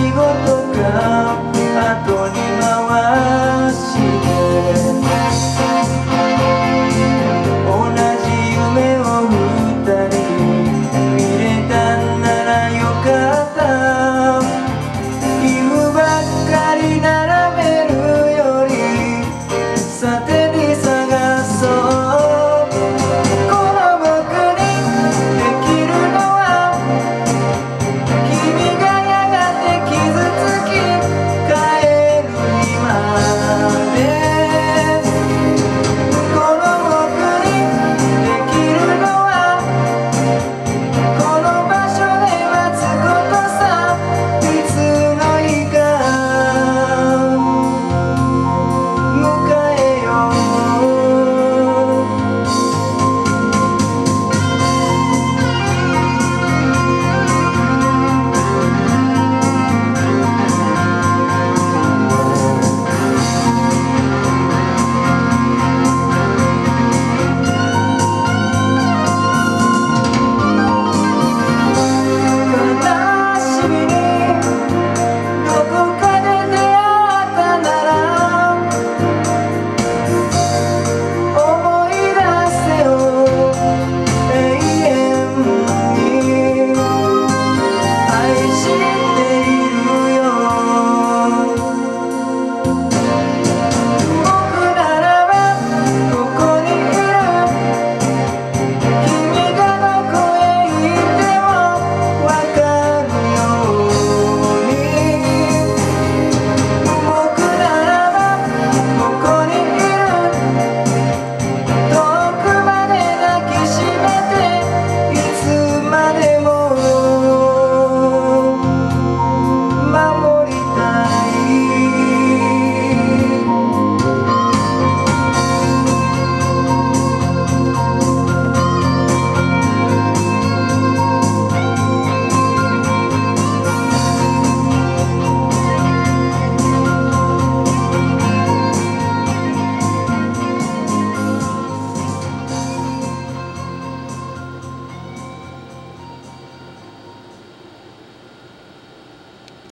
仕事